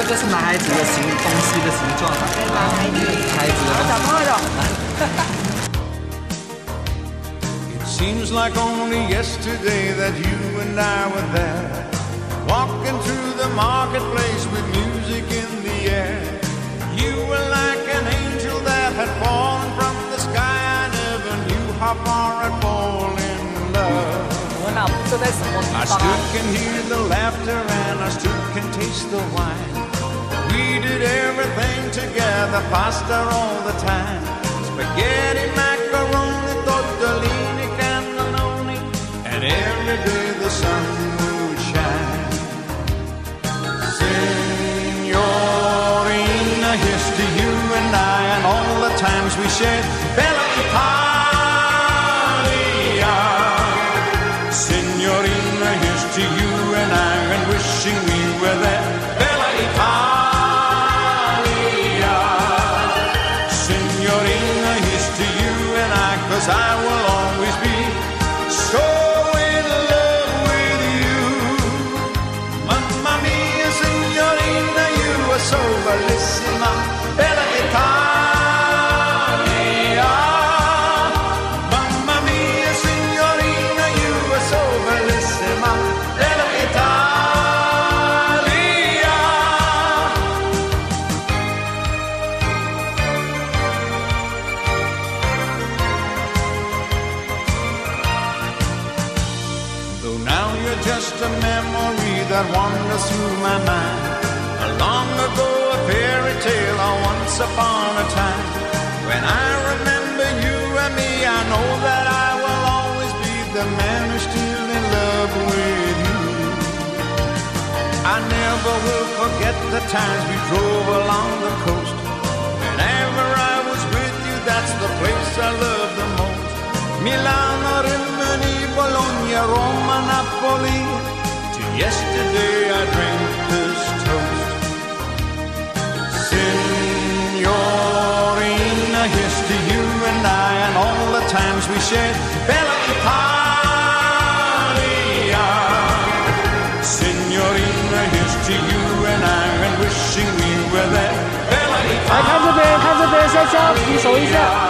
这个是男孩子的形东西的形状，男孩子，孩子的小朋友的。 It seems like only yesterday that you and I were there, walking through the marketplace with music in the air. You were like an angel that had fallen from the sky. I never knew how far I'd fall in love. 我们俩这在什么 I 地方 still 啊？ can hear the laughter and I still can taste the wine. We did everything together, pasta all the time. Spaghetti, macaroni, tortellini, cannelloni, and every day the sun would shine. Signorina, here's to you and I and all the times we shared. Bella Italia. Just a memory that wanders through my mind. A long ago, a fairy tale, or once upon a time. When I remember you and me, I know that I will always be the man who's still in love with you. I never will forget the times we drove along the coast. Whenever I Napoli. To yesterday I drink this toast. Signorina, here's to you and I and all the times we shared. Bella Italia. Signorina, here's to you and I and wishing we were there. Bella 来看这边，看这边，香香，举手一下。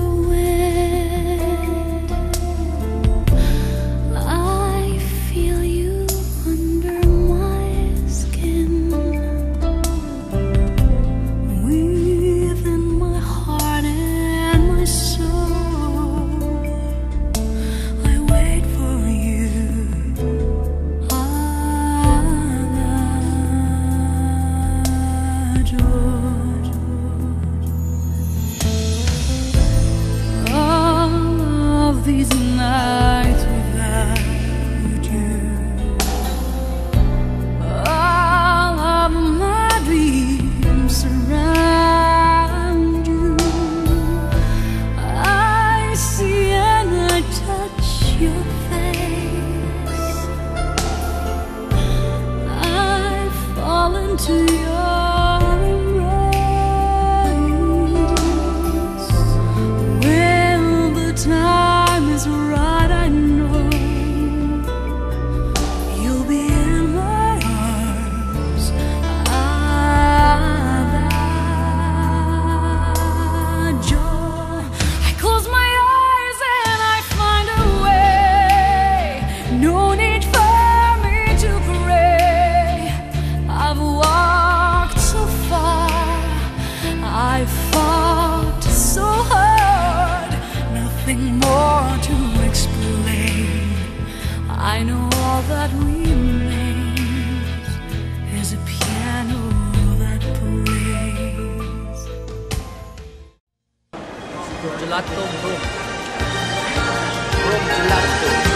只有。That remains is a piano that plays. Gelato bro. Bro gelato.